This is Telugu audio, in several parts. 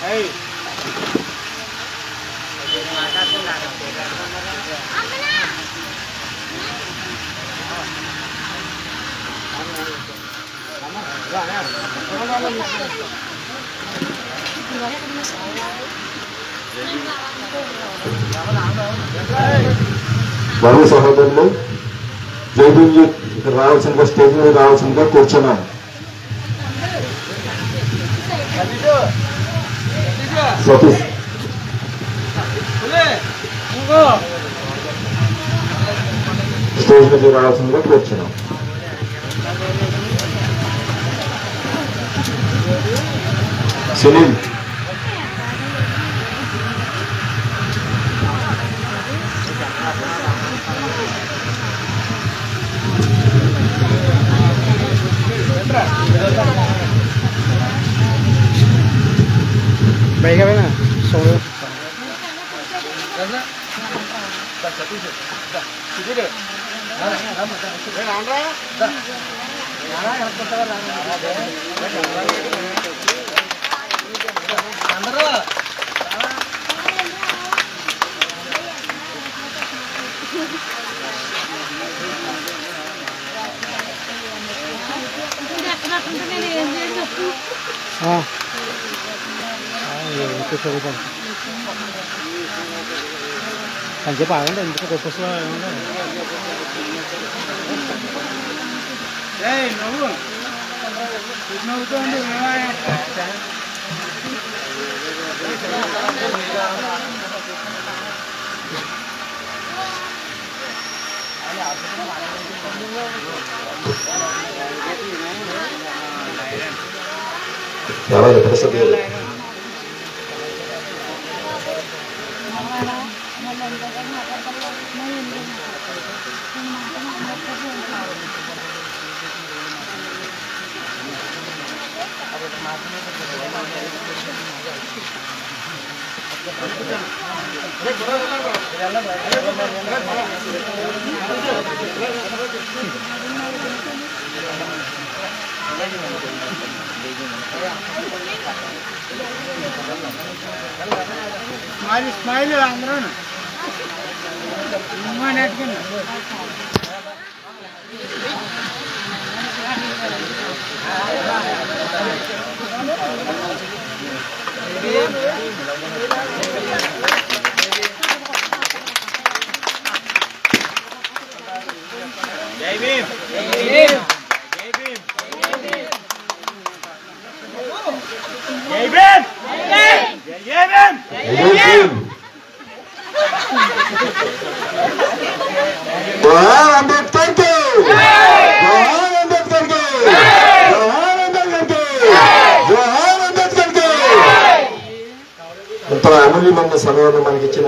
Hey. మరో సహోదరులు జైబీజీ ఇక్కడ రావాల్సిందిగా స్టేజ్ మీద రావాల్సిందిగా కూర్చున్నాం సతీష్ స్టేజ్ మీద రావాల్సిందిగా కూర్చున్నాం Senin. Baik apa nak? Solo. Dah, kamera. Ah. Ayo. Kan kan kita Давай, я просто делаю. Thank you. Smile smile అందరూ Jai Bim. Jai Bim. Jai Bim. Jai Bim. Jai Bim. ఇంత అమూల్యమైన సమయాన్ని మనకి ఇచ్చిన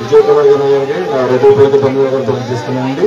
విజయ్ కుమార్ గారు గారికి నా హృదయపూర్వక ధన్యవాదాలు తెలియజేస్తున్నానండి.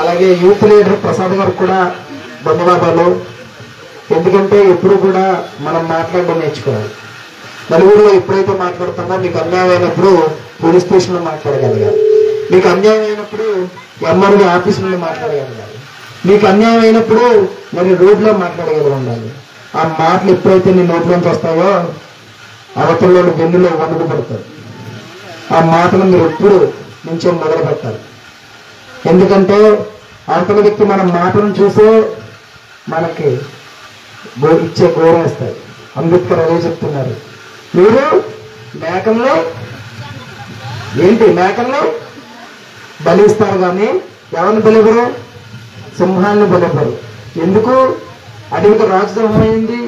అలాగే యూత్ లీడర్ ప్రసాద్ గారు కూడా బంధుబాబాలు ఎందుకంటే ఎప్పుడు కూడా మనం మాట్లాడడం నేర్చుకోవాలి. నలుగురిలో ఎప్పుడైతే మాట్లాడుతామో మీకు అన్యాయం అయినప్పుడు పోలీస్ స్టేషన్లో మాట్లాడగలగాలి. మీకు అన్యాయం అయినప్పుడు ఎంఆర్ఓ ఆఫీసులో మాట్లాడగలగాలి. మీకు అన్యాయం అయినప్పుడు మరి రోడ్లో మాట్లాడగలిగి ఉండాలి. ఆ మాటలు ఎప్పుడైతే నీ నోట్లోంచి వస్తాయో అవతలలో వెన్నులో వండుకు పడతారు ఆ మాటను మీరు ఎప్పుడు నుంచో మొదలు పెట్టాలి ఎందుకంటే అవతల వ్యక్తి మన మాటను చూసే మనకి గో ఇచ్చే గోరేస్తాయి అంబేద్కర్ అదే చెప్తున్నారు. మీరు మేకల్లో ఏంటి మేకల్లో బలిస్తారు కానీ ఎవరిని బలివ్వరు? సింహాన్ని బలివ్వరు. ఎందుకు? అడవికి రాజధర్మం అయింది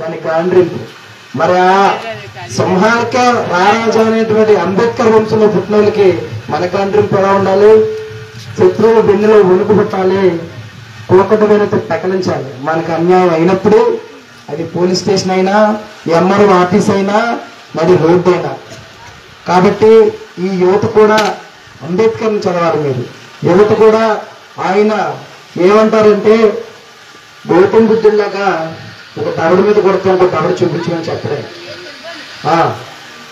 దాని గాండ్రింపు. మరి ఆ రారాజు అనేటువంటి అంబేద్కర్ వంశంలో పుట్టినోళ్ళకి మన గాండ్రింపు ఎలా ఉండాలి. శత్రువు వెన్నులో వణుకు పుట్టాలి. కూకటమైనతో ప్రకటించాలి మనకు అన్యాయం అయినప్పుడు అది పోలీస్ స్టేషన్ అయినా ఎంఆర్ఓ ఆఫీస్ అయినా మరి రోడ్డు అయినా. కాబట్టి ఈ యువత కూడా అంబేద్కర్ని చదవాలి మీరు. యువత కూడా ఆయన ఏమంటారంటే గౌతమ్ బుద్ధుల్లాగా ఒక తరుడు మీద కొడుతూ ఒక తరుడు చూపించమని చెప్పలేదు.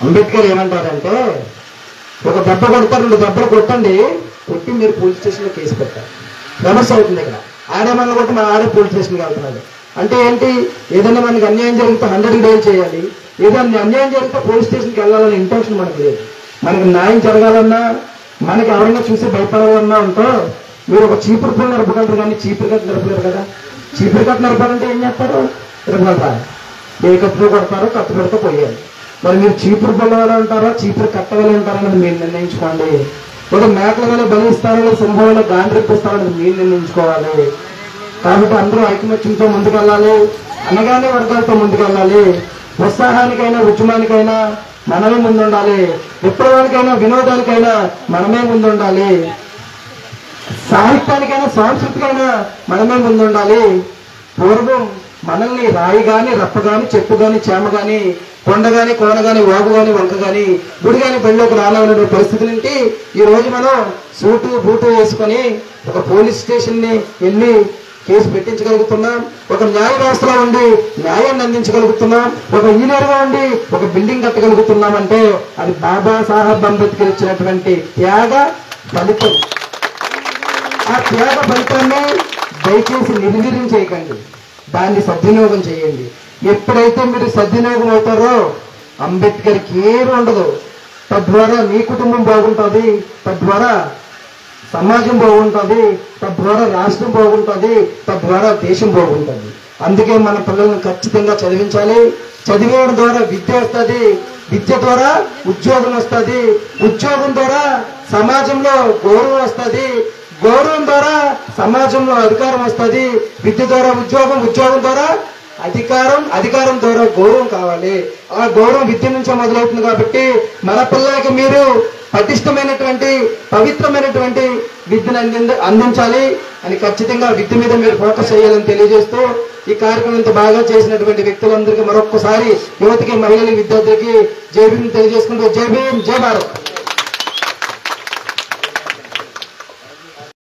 అంబేద్కర్ ఏమంటారంటే ఒక దెబ్బ కొడతారు రెండు దెబ్బలు కొట్టండి కొట్టి మీరు పోలీస్ స్టేషన్లో కేసు పెట్టారు ఫేమస్ అవుతుంది ఇక్కడ. ఆడేమన్నా కొట్టి మన ఆడే పోలీస్ స్టేషన్కి వెళ్తున్నాడు అంటే ఏంటి? ఏదైనా మనకి అన్యాయం జరిగితే హండ్రెడ్ డైల్ చేయాలి. ఏదైనా అన్యాయం జరిగితే పోలీస్ స్టేషన్కి వెళ్ళాలనే ఇంటెన్షన్ మనకు లేదు. మనకి న్యాయం జరగాలన్నా మనకి ఎవరైనా చూసి భయపడాలన్నా ఉంటో మీరు ఒక చీపురు పుల్ల నడపగలరు కానీ చీపురు కట్ట నడపలేరు కదా. చీపురు కట్ట నడపాలంటే ఏం చేస్తారు? తిరగలరా ఏ కత్తులో కొడతారో కత్తి పెడితే పోయాలి మరి మీరు చీపురు పిల్లవాళ్ళు అంటారా? చీపురు కట్టగలి ఉంటారా అనేది మీరు నిర్ణయించుకోండి. ఒక మేకల వల్ల బలిస్తారో సింహంలో గాండ్రెప్పిస్తారని మీరు నిర్ణయించుకోవాలి. కాబట్టి అందరూ ఐకమత్యంతో ముందుకెళ్ళాలి. అనగానే వర్గాలతో ముందుకెళ్ళాలి. ఉత్సాహానికైనా ఉద్యమానికైనా మనమే ముందుండాలి. విప్లవానికైనా వినోదానికైనా మనమే ముందుండాలి. సాహిత్యానికైనా సాంస్కృతికైనా మనమే ముందుండాలి. పూర్వం మనల్ని రాయి గాని రప్ప గాని చెప్పు గాని చేమ గాని కొండ గాని కోన గాని వాగు గాని వంక గాని గుడి గాని బళ్ళోకి రానవనే పరిస్థితి నుండి ఈ రోజు మనం సూటు బూటు వేసుకొని ఒక పోలీస్ స్టేషన్ని వెళ్ళి కేసు పెట్టించగలుగుతున్నాం. ఒక న్యాయ వ్యవస్థలో ఉండి న్యాయాన్ని అందించగలుగుతున్నాం. ఒక ఇంజనీర్గా ఉండి ఒక బిల్డింగ్ కట్టగలుగుతున్నాం అంటే అది బాబా సాహెబ్ అంబేద్కర్ ఇచ్చినటువంటి త్యాగ ఫలితం. ఆ త్యాగ ఫలితాన్ని దయచేసి నిర్వీర్యం చేయకండి. దాన్ని సద్వినియోగం చేయండి. ఎప్పుడైతే మీరు సద్వినియోగం అవుతారో అంబేద్కర్కి ఏమి ఉండదు. తద్వారా మీ కుటుంబం బాగుంటుంది తద్వారా సమాజం బాగుంటుంది తద్వారా రాష్ట్రం బాగుంటుంది తద్వారా దేశం బాగుంటుంది. అందుకే మన పిల్లల్ని ఖచ్చితంగా చదివించాలి. చదివేయడం ద్వారా విద్య వస్తుంది విద్య ద్వారా ఉద్యోగం వస్తుంది ఉద్యోగం ద్వారా సమాజంలో గౌరవం వస్తుంది గౌరవం ద్వారా సమాజంలో అధికారం వస్తుంది విద్య ద్వారా ఉద్యోగం ఉద్యోగం ద్వారా అధికారం అధికారం ద్వారా గౌరవం కావాలి. ఆ గౌరవం విద్య నుంచే మొదలవుతుంది కాబట్టి మన పిల్లలకి మీరు పటిష్టమైనటువంటి పవిత్రమైనటువంటి విద్యను అంది అందించాలి అని ఖచ్చితంగా విద్య మీద మీరు ఫోకస్ చేయాలని తెలియజేస్తూ ఈ కార్యక్రమం ఇంత బాగా చేసినటువంటి వ్యక్తులందరికీ మరొక్కసారి యువతకి మహిళలకి విద్యార్థులకి జై భీమ్ తెలియజేసుకుంటూ జై భీమ్ జై భారత్.